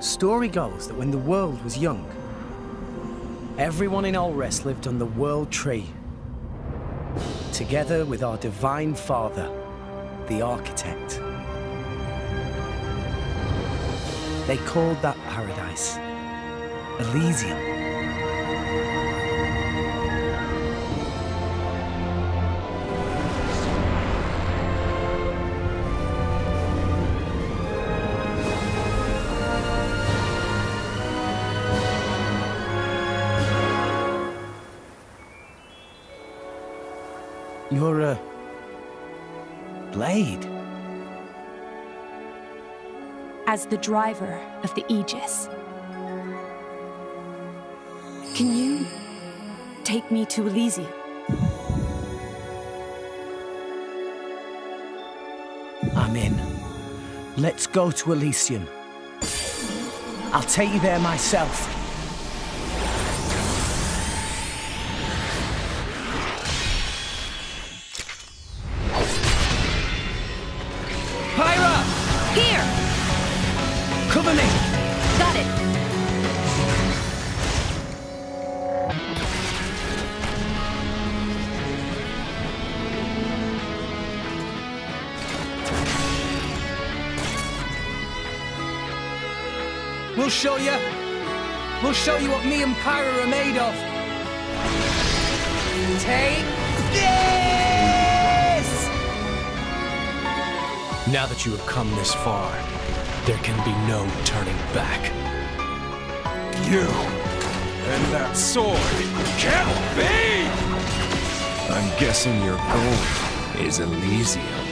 Story goes that when the world was young, everyone in Alrest lived on the World Tree, together with our Divine Father, the Architect. They called that paradise Elysium. You're a blade. As the driver of the Aegis. Can you take me to Elysium? I'm in. Let's go to Elysium. I'll take you there myself. Cover me! Got it! We'll show you. We'll show you what me and Pyra are made of. Take this! Now that you have come this far, there can be no turning back. You and that sword can't be! I'm guessing your goal is Elysium.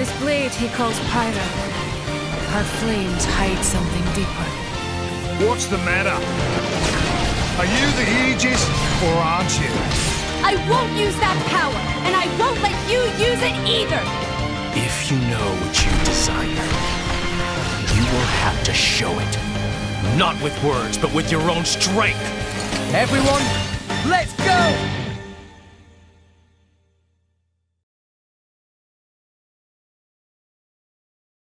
This blade he calls Pyra. Her flames hide something deeper. What's the matter? Are you the Aegis, or aren't you? I won't use that power, and I won't let you use it either! If you know what you desire, you will have to show it. Not with words, but with your own strength. Everyone, let's go!